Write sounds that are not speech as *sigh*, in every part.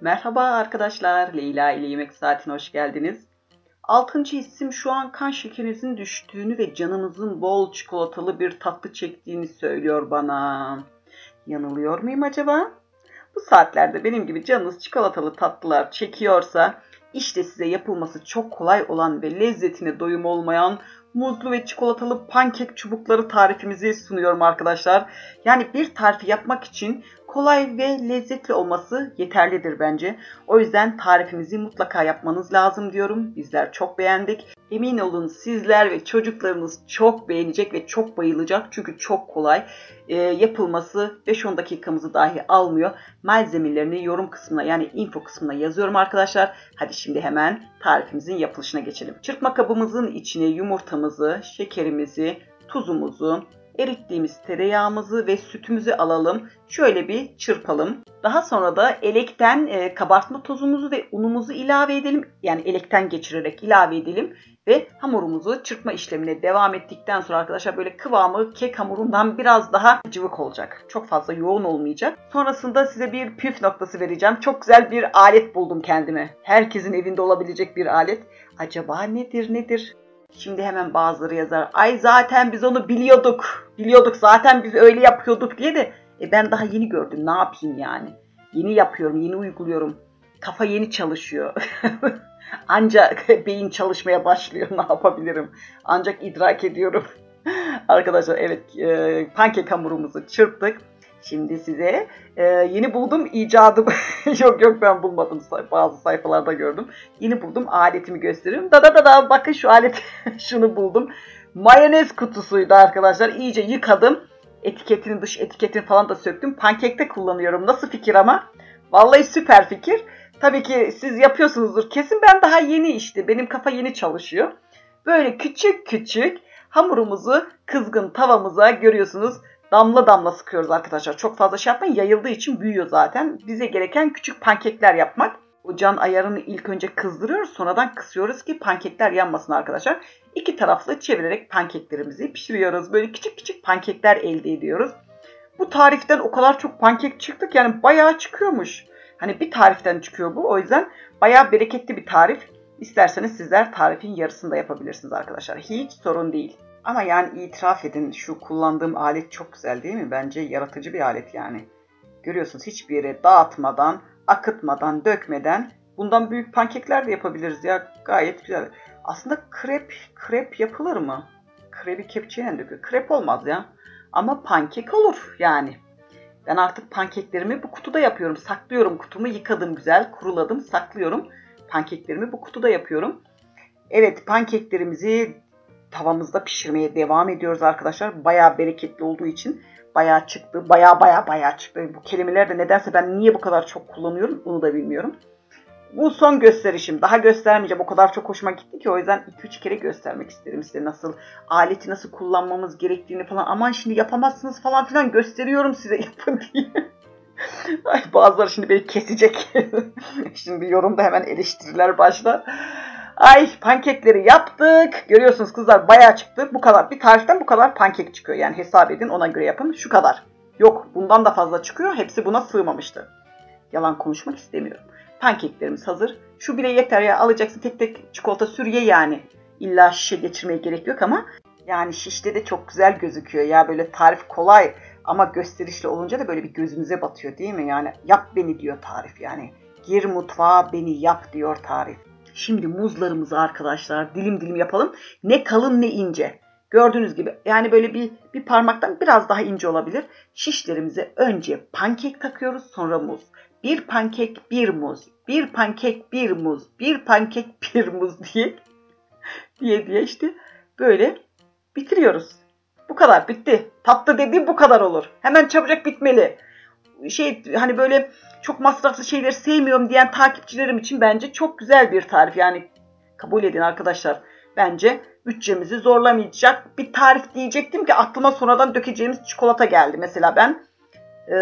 Merhaba arkadaşlar, Leyla ile Yemek Saati'ne hoş geldiniz. Altıncı hissim şu an kan şekerinizin düştüğünü ve canınızın bol çikolatalı bir tatlı çektiğini söylüyor bana. Yanılıyor muyum acaba? Bu saatlerde benim gibi canınız çikolatalı tatlılar çekiyorsa işte size yapılması çok kolay olan ve lezzetine doyum olmayan muzlu ve çikolatalı pankek çubukları tarifimizi sunuyorum arkadaşlar. Yani bir tarifi yapmak için kolay ve lezzetli olması yeterlidir bence. O yüzden tarifimizi mutlaka yapmanız lazım diyorum. Bizler çok beğendik. Emin olun sizler ve çocuklarınız çok beğenecek ve çok bayılacak. Çünkü çok kolay. E, yapılması 5-10 dakikamızı dahi almıyor. Malzemelerini yorum kısmına yani info kısmına yazıyorum arkadaşlar. Hadi şimdi hemen tarifimizin yapılışına geçelim. Çırpma kabımızın içine yumurtamızı, şekerimizi, tuzumuzu, erittiğimiz tereyağımızı ve sütümüzü alalım. Şöyle bir çırpalım. Daha sonra da elekten e, kabartma tozumuzu ve unumuzu ilave edelim. Yani elekten geçirerek ilave edelim ve hamurumuzu çırpma işlemine devam ettikten sonra arkadaşlar böyle kıvamı kek hamurundan biraz daha cıvık olacak. Çok fazla yoğun olmayacak. Sonrasında size bir püf noktası vereceğim. Çok güzel bir alet buldum kendime. Herkesin evinde olabilecek bir alet. Acaba nedir nedir? Şimdi hemen bazıları yazar. Ay zaten biz onu biliyorduk. Biliyorduk zaten biz öyle yapıyorduk diye de e ben daha yeni gördüm. Ne yapayım yani? Yeni yapıyorum, yeni uyguluyorum. Kafa yeni çalışıyor. *laughs* Ancak *laughs* beyin çalışmaya başlıyor. *laughs* Ne yapabilirim? Ancak idrak ediyorum. Arkadaşlar evet e, pankek hamurumuzu çırptık. Şimdi size e, yeni buldum icadım. *laughs* yok yok ben bulmadım. Bazı sayfalarda gördüm. Yeni buldum aletimi gösteriyorum. Da da da da bakın şu alet *laughs* şunu buldum. Mayonez kutusuydu arkadaşlar. İyice yıkadım. Etiketini dış etiketini falan da söktüm. Pankekte kullanıyorum. Nasıl fikir ama? Vallahi süper fikir. Tabii ki siz yapıyorsunuzdur. Kesin ben daha yeni işte. Benim kafa yeni çalışıyor. Böyle küçük küçük hamurumuzu kızgın tavamıza görüyorsunuz damla damla sıkıyoruz arkadaşlar. Çok fazla şey yapmayın. Yayıldığı için büyüyor zaten. Bize gereken küçük pankekler yapmak. Ocağın ayarını ilk önce kızdırıyoruz. Sonradan kısıyoruz ki pankekler yanmasın arkadaşlar. İki taraflı çevirerek pankeklerimizi pişiriyoruz. Böyle küçük küçük pankekler elde ediyoruz. Bu tariften o kadar çok pankek çıktık yani bayağı çıkıyormuş. Hani bir tariften çıkıyor bu. O yüzden bayağı bereketli bir tarif. İsterseniz sizler tarifin yarısını da yapabilirsiniz arkadaşlar. Hiç sorun değil. Ama yani itiraf edin şu kullandığım alet çok güzel değil mi? Bence yaratıcı bir alet yani. Görüyorsunuz hiçbir yere dağıtmadan, akıtmadan, dökmeden bundan büyük pankekler de yapabiliriz ya. Gayet güzel. Aslında krep, krep yapılır mı? Krebi kepçeyle döküyor. Krep olmaz ya. Ama pankek olur yani. Ben artık pankeklerimi bu kutuda yapıyorum. Saklıyorum kutumu. Yıkadım güzel, kuruladım, saklıyorum. Pankeklerimi bu kutuda yapıyorum. Evet pankeklerimizi tavamızda pişirmeye devam ediyoruz arkadaşlar. Bayağı bereketli olduğu için bayağı çıktı. Bayağı bayağı bayağı çıktı. Bu kelimeler de nedense ben niye bu kadar çok kullanıyorum onu da bilmiyorum. Bu son gösterişim. Daha göstermeyeceğim. O kadar çok hoşuma gitti ki o yüzden 2-3 kere göstermek isterim size nasıl aleti nasıl kullanmamız gerektiğini falan. Aman şimdi yapamazsınız falan filan gösteriyorum size *laughs* yapın diye. *laughs* Ay bazıları şimdi beni kesecek. *laughs* şimdi yorumda hemen eleştiriler başlar. Ay pankekleri yaptık. Görüyorsunuz kızlar bayağı çıktı. Bu kadar. Bir tariften bu kadar pankek çıkıyor. Yani hesap edin ona göre yapın. Şu kadar. Yok bundan da fazla çıkıyor. Hepsi buna sığmamıştı. Yalan konuşmak istemiyorum. Pankeklerimiz hazır. Şu bile yeter ya. Alacaksın tek tek çikolata sür ye yani. İlla şişe geçirmeye gerek yok ama yani şişte de çok güzel gözüküyor ya. Böyle tarif kolay ama gösterişli olunca da böyle bir gözünüze batıyor değil mi? Yani yap beni diyor tarif yani. Gir mutfağa beni yap diyor tarif. Şimdi muzlarımızı arkadaşlar dilim dilim yapalım. Ne kalın ne ince. Gördüğünüz gibi yani böyle bir, bir parmaktan biraz daha ince olabilir. Şişlerimize önce pankek takıyoruz sonra muz. Bir pankek bir muz, bir pankek bir muz, bir pankek bir muz diye diye diye işte böyle bitiriyoruz. Bu kadar bitti. Tatlı dediğim bu kadar olur. Hemen çabucak bitmeli. Şey hani böyle çok masraflı şeyleri sevmiyorum diyen takipçilerim için bence çok güzel bir tarif. Yani kabul edin arkadaşlar. Bence bütçemizi zorlamayacak bir tarif diyecektim ki aklıma sonradan dökeceğimiz çikolata geldi. Mesela ben e,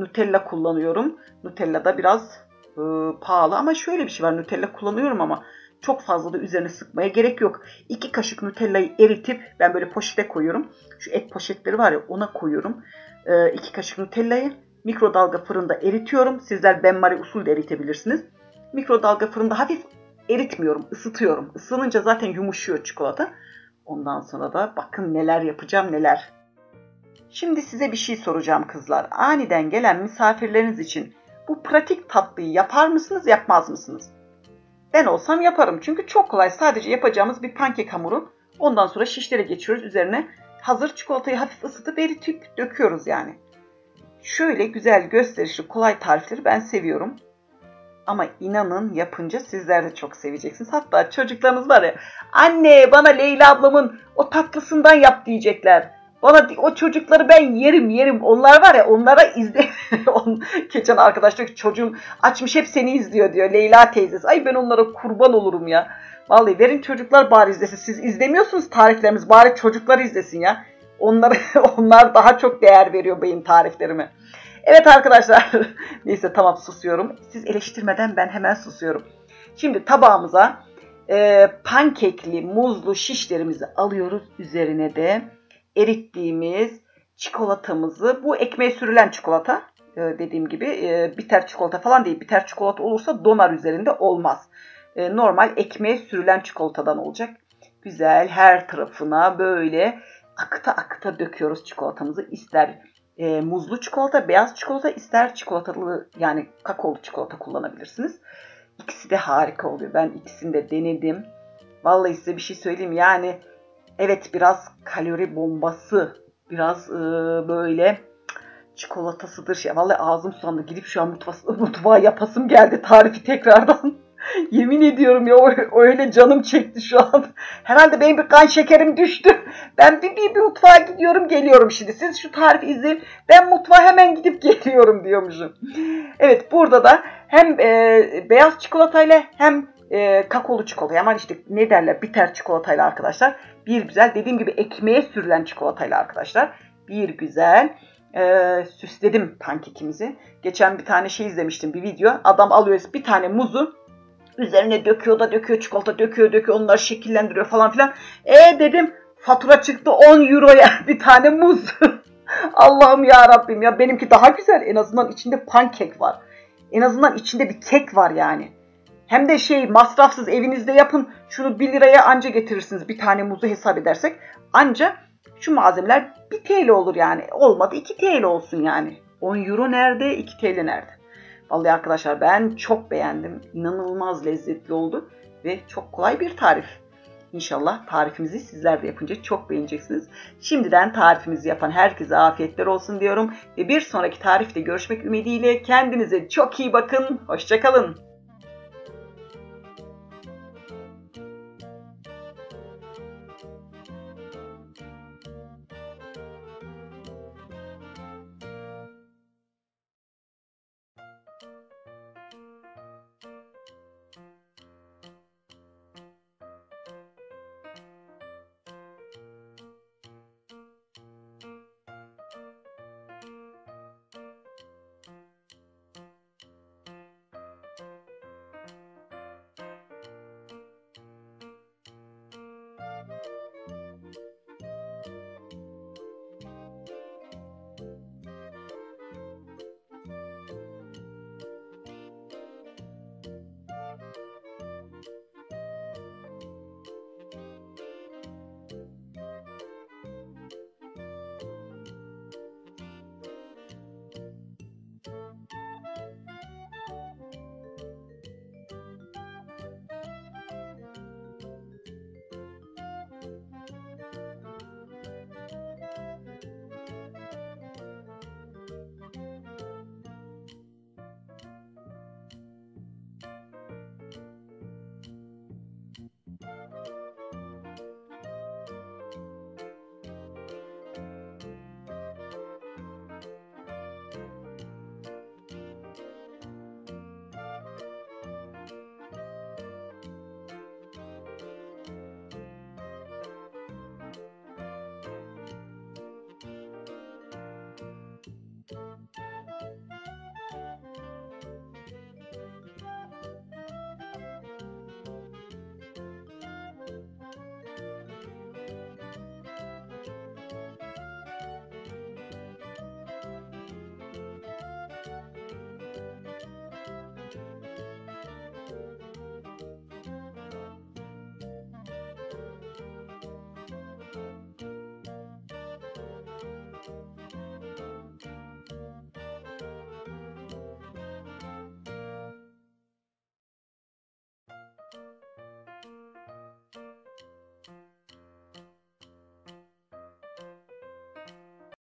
Nutella kullanıyorum. Nutella da biraz e, pahalı ama şöyle bir şey var. Nutella kullanıyorum ama çok fazla da üzerine sıkmaya gerek yok. İki kaşık Nutella'yı eritip ben böyle poşete koyuyorum. Şu et poşetleri var ya ona koyuyorum. E, iki kaşık Nutella'yı Mikrodalga fırında eritiyorum. Sizler benmari usul de eritebilirsiniz. Mikrodalga fırında hafif eritmiyorum, ısıtıyorum. Isınınca zaten yumuşuyor çikolata. Ondan sonra da bakın neler yapacağım neler. Şimdi size bir şey soracağım kızlar. Aniden gelen misafirleriniz için bu pratik tatlıyı yapar mısınız, yapmaz mısınız? Ben olsam yaparım çünkü çok kolay. Sadece yapacağımız bir pankek hamuru. Ondan sonra şişlere geçiyoruz. Üzerine hazır çikolatayı hafif ısıtıp eritip döküyoruz yani. Şöyle güzel gösterişli kolay tarifleri ben seviyorum. Ama inanın yapınca sizler de çok seveceksiniz. Hatta çocuklarınız var ya anne bana Leyla ablamın o tatlısından yap diyecekler. Bana o çocukları ben yerim yerim. Onlar var ya onlara izle. *laughs* Geçen arkadaş diyor çocuğum açmış hep seni izliyor diyor Leyla teyzesi. Ay ben onlara kurban olurum ya. Vallahi verin çocuklar bari izlesin. Siz izlemiyorsunuz tariflerimiz. Bari çocuklar izlesin ya. Onlar, *laughs* onlar daha çok değer veriyor benim tariflerime. Evet arkadaşlar. *laughs* Neyse tamam susuyorum. Siz eleştirmeden ben hemen susuyorum. Şimdi tabağımıza e, pankekli muzlu şişlerimizi alıyoruz. Üzerine de erittiğimiz çikolatamızı, bu ekmeğe sürülen çikolata e, dediğim gibi e, biter çikolata falan değil. Biter çikolata olursa donar üzerinde olmaz. E, normal ekmeğe sürülen çikolatadan olacak. Güzel her tarafına böyle akıta akıta döküyoruz çikolatamızı. İster e, muzlu çikolata, beyaz çikolata, ister çikolatalı yani kakaolu çikolata kullanabilirsiniz. İkisi de harika oluyor. Ben ikisini de denedim. Vallahi size bir şey söyleyeyim. Yani evet biraz kalori bombası, biraz e, böyle çikolatasıdır. Şey. Vallahi ağzım sulandı. Gidip şu an mutfağa, mutfağa yapasım geldi tarifi tekrardan. *laughs* Yemin ediyorum ya öyle canım çekti şu an. Herhalde benim bir kan şekerim düştü. Ben bir, bir, bir mutfağa gidiyorum geliyorum şimdi. Siz şu tarifi izleyin. Ben mutfağa hemen gidip *laughs* geliyorum diyormuşum. Evet burada da hem e, beyaz çikolatayla hem e, kakaolu çikolata. Ama işte ne derler biter çikolatayla arkadaşlar. Bir güzel dediğim gibi ekmeğe sürülen çikolatayla arkadaşlar. Bir güzel e, süsledim pankekimizi. Geçen bir tane şey izlemiştim bir video. Adam alıyor bir tane muzu üzerine döküyor da döküyor çikolata döküyor döküyor onları şekillendiriyor falan filan. E dedim fatura çıktı 10 euroya *laughs* bir tane muz. *laughs* Allah'ım ya Rabbim ya benimki daha güzel. En azından içinde pankek var. En azından içinde bir kek var yani. Hem de şey masrafsız evinizde yapın. Şunu 1 liraya anca getirirsiniz bir tane muzu hesap edersek. Anca şu malzemeler 1 TL olur yani. Olmadı 2 TL olsun yani. 10 euro nerede 2 TL nerede? Vallahi arkadaşlar ben çok beğendim. İnanılmaz lezzetli oldu ve çok kolay bir tarif. İnşallah tarifimizi sizler de yapınca çok beğeneceksiniz. Şimdiden tarifimizi yapan herkese afiyetler olsun diyorum. Ve bir sonraki tarifte görüşmek ümidiyle kendinize çok iyi bakın. Hoşçakalın.